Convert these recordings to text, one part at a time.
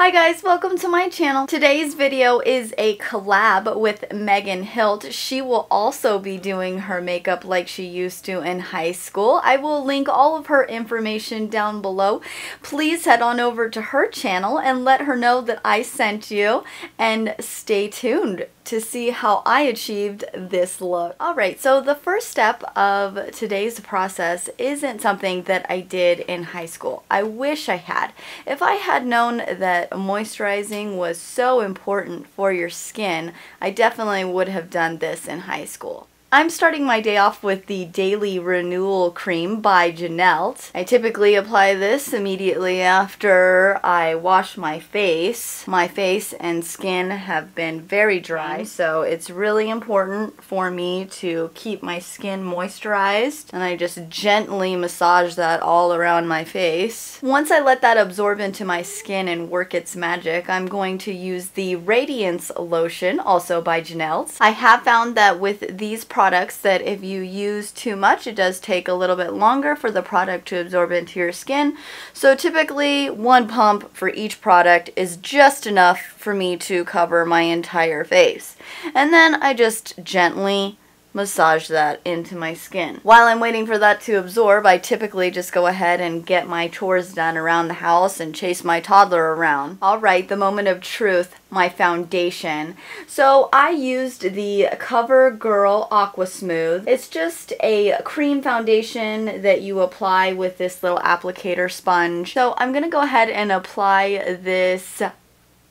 Hi guys, welcome to my channel. Today's video is a collab with Megan Hilt. She will also be doing her makeup like she used to in high school. I will link all of her information down below. Please head on over to her channel and let her know that I sent you and stay tuned to see how I achieved this look. Alright, so the first step of today's process isn't something that I did in high school. I wish I had. If I had known that moisturizing was so important for your skin, I definitely would have done this in high school. I'm starting my day off with the Daily Renewal Cream by Jenelt. I typically apply this immediately after I wash my face. My face and skin have been very dry, mm-hmm. so it's really important for me to keep my skin moisturized. And I just gently massage that all around my face. Once I let that absorb into my skin and work its magic, I'm going to use the Radiance Lotion, also by Jenelt. I have found that with these products, products that if you use too much, it does take a little bit longer for the product to absorb into your skin. So typically one pump for each product is just enough for me to cover my entire face. And then I just gently massage that into my skin. While I'm waiting for that to absorb, I typically just go ahead and get my chores done around the house and chase my toddler around. Alright, the moment of truth, my foundation. So I used the CoverGirl Aqua Smooth. It's just a cream foundation that you apply with this little applicator sponge. So I'm to go ahead and apply this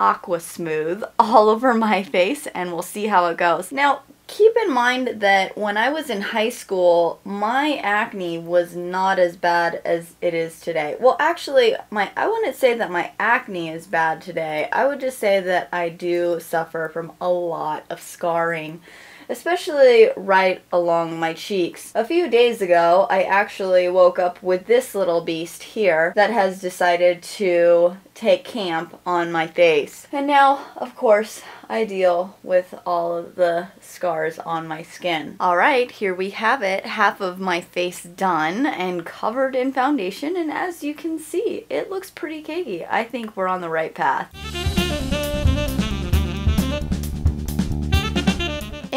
Aqua Smooth all over my face and we'll see how it goes. Now, keep in mind that when I was in high school, my acne was not as bad as it is today. Well, actually, my I wouldn't say that my acne is bad today. I would just say that I do suffer from a lot of scarring especially right along my cheeks. A few days ago, I actually woke up with this little beast here that has decided to take camp on my face. And now, of course, I deal with all of the scars on my skin. Alright, here we have it. Half of my face done and covered in foundation and as you can see, it looks pretty cakey. I think we're on the right path.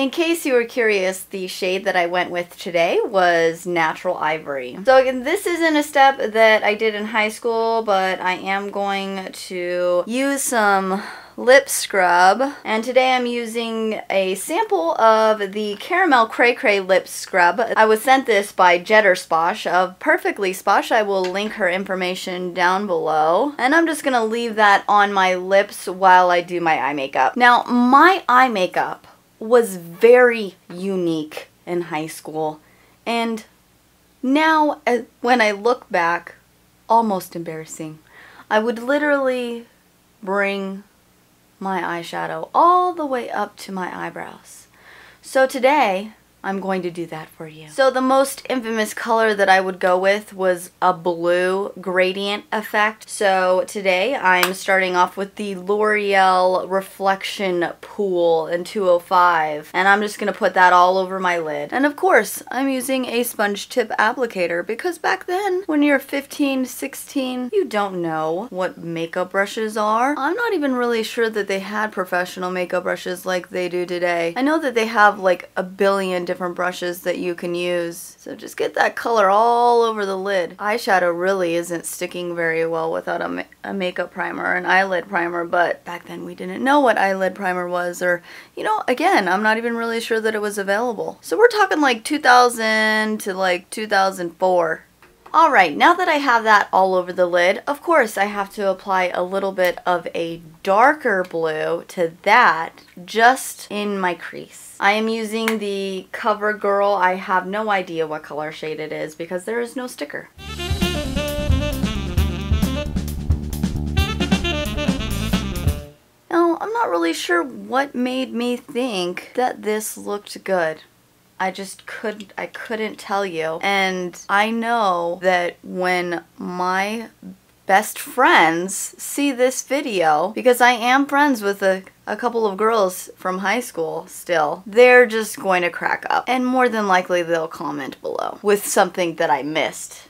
In case you were curious, the shade that I went with today was Natural Ivory. So again, this isn't a step that I did in high school, but I am going to use some lip scrub. And today I'm using a sample of the caramel cray cray lip scrub. I was sent this by Jetter Posh of Perfectly Posh I will link her information down below. And I'm just gonna leave that on my lips while I do my eye makeup. Now my eye makeup was very unique in high school. And now, uh, when I look back, almost embarrassing. I would literally bring my eyeshadow all the way up to my eyebrows. So today, I'm going to do that for you. So the most infamous color that I would go with was a blue gradient effect. So today I'm starting off with the L'Oreal Reflection Pool in 205 and I'm just going to put that all over my lid. And of course I'm using a sponge tip applicator because back then when you're 15, 16, you don't know what makeup brushes are. I'm not even really sure that they had professional makeup brushes like they do today. I know that they have like a billion different brushes that you can use. So just get that color all over the lid. Eyeshadow really isn't sticking very well without a, ma a makeup primer, an eyelid primer, but back then we didn't know what eyelid primer was or, you know, again, I'm not even really sure that it was available. So we're talking like 2000 to like 2004. Alright, now that I have that all over the lid, of course I have to apply a little bit of a darker blue to that just in my crease. I am using the CoverGirl. I have no idea what color shade it is because there is no sticker. Now, I'm not really sure what made me think that this looked good. I just couldn't I couldn't tell you. And I know that when my best friends see this video, because I am friends with a, a couple of girls from high school still, they're just going to crack up. And more than likely they'll comment below with something that I missed.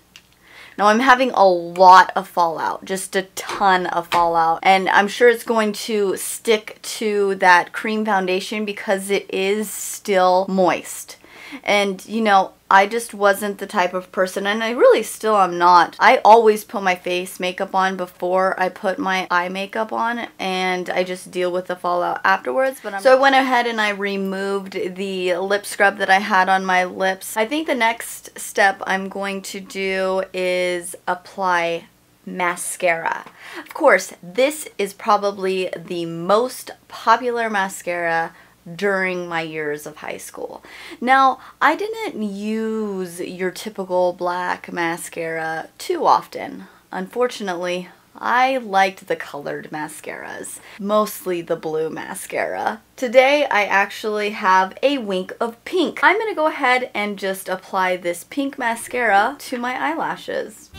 Now I'm having a lot of fallout, just a ton of fallout. And I'm sure it's going to stick to that cream foundation because it is still moist. And you know, I just wasn't the type of person, and I really still am not. I always put my face makeup on before I put my eye makeup on, and I just deal with the fallout afterwards. But I'm so I went ahead and I removed the lip scrub that I had on my lips. I think the next step I'm going to do is apply mascara. Of course, this is probably the most popular mascara during my years of high school. Now, I didn't use your typical black mascara too often. Unfortunately, I liked the colored mascaras, mostly the blue mascara. Today I actually have a wink of pink. I'm gonna go ahead and just apply this pink mascara to my eyelashes.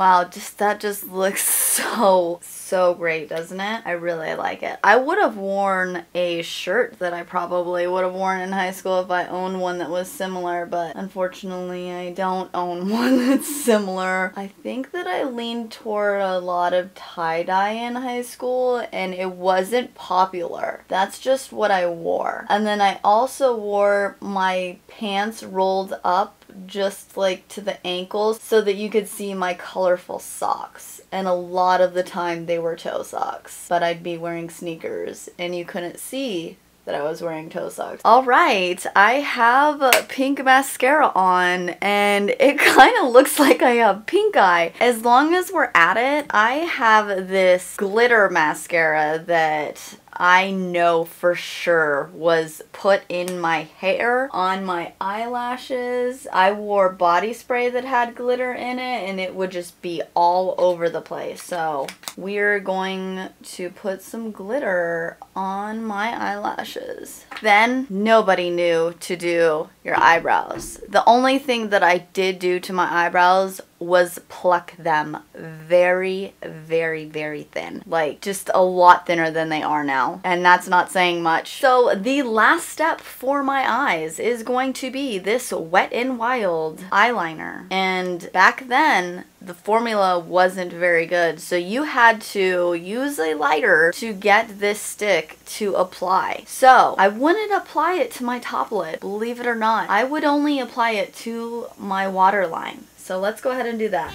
Wow, just that just looks so, so great, doesn't it? I really like it. I would have worn a shirt that I probably would have worn in high school if I owned one that was similar, but unfortunately I don't own one that's similar. I think that I leaned toward a lot of tie-dye in high school and it wasn't popular. That's just what I wore. And then I also wore my pants rolled up just like to the ankles so that you could see my colorful socks. And a lot of the time they were toe socks, but I'd be wearing sneakers and you couldn't see that I was wearing toe socks. All right, I have pink mascara on and it kind of looks like I have pink eye. As long as we're at it, I have this glitter mascara that I know for sure was put in my hair, on my eyelashes. I wore body spray that had glitter in it and it would just be all over the place. So we're going to put some glitter on my eyelashes. Then nobody knew to do your eyebrows. The only thing that I did do to my eyebrows was pluck them very, very, very thin. Like just a lot thinner than they are now. And that's not saying much. So the last step for my eyes is going to be this Wet n Wild eyeliner. And back then, the formula wasn't very good. So you had to use a lighter to get this stick to apply. So I wouldn't apply it to my top lid, believe it or not. I would only apply it to my waterline. So let's go ahead and do that.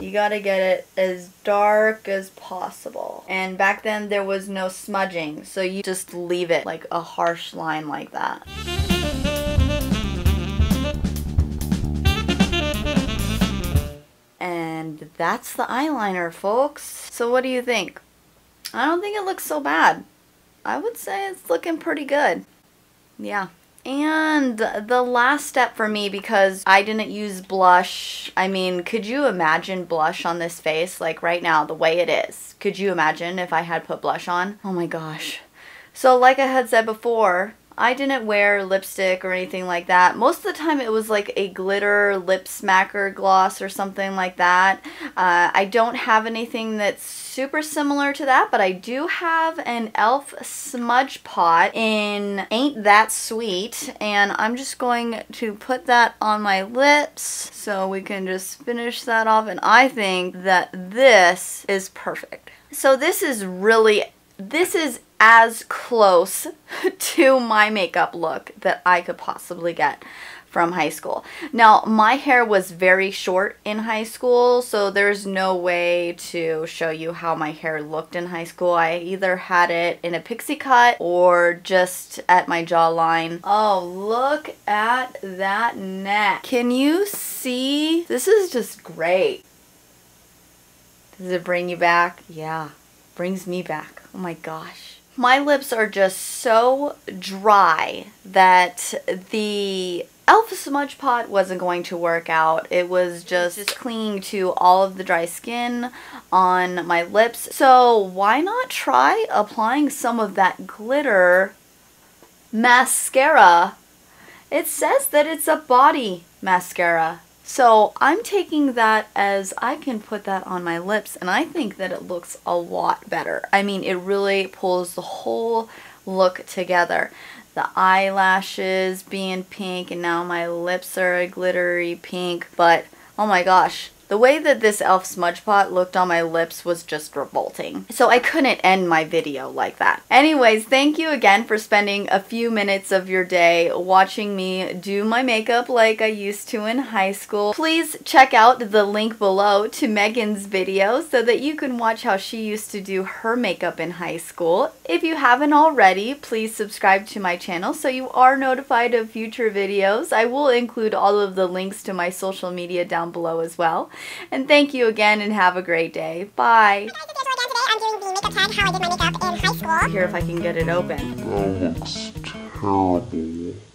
You gotta get it as dark as possible. And back then there was no smudging, so you just leave it like a harsh line like that. That's the eyeliner, folks. So what do you think? I don't think it looks so bad. I would say it's looking pretty good. Yeah. And the last step for me, because I didn't use blush, I mean, could you imagine blush on this face? Like right now, the way it is. Could you imagine if I had put blush on? Oh my gosh. So like I had said before, I didn't wear lipstick or anything like that. Most of the time it was like a glitter lip smacker gloss or something like that. Uh, I don't have anything that's super similar to that, but I do have an e.l.f. smudge pot in Ain't That Sweet, and I'm just going to put that on my lips so we can just finish that off, and I think that this is perfect. So this is really, this is as close to my makeup look that I could possibly get from high school. Now, my hair was very short in high school, so there's no way to show you how my hair looked in high school. I either had it in a pixie cut or just at my jawline. Oh, look at that neck. Can you see? This is just great. Does it bring you back? Yeah, brings me back. Oh my gosh my lips are just so dry that the e.l.f. Smudge Pot wasn't going to work out. It was just, just clinging to all of the dry skin on my lips. So why not try applying some of that glitter mascara? It says that it's a body mascara. So I'm taking that as I can put that on my lips and I think that it looks a lot better. I mean, it really pulls the whole look together. The eyelashes being pink and now my lips are a glittery pink. But oh my gosh, the way that this e.l.f. smudge pot looked on my lips was just revolting. So I couldn't end my video like that. Anyways, thank you again for spending a few minutes of your day watching me do my makeup like I used to in high school. Please check out the link below to Megan's video so that you can watch how she used to do her makeup in high school. If you haven't already, please subscribe to my channel so you are notified of future videos. I will include all of the links to my social media down below as well. And thank you again and have a great day. Bye. Here if I can get it open. That looks terrible.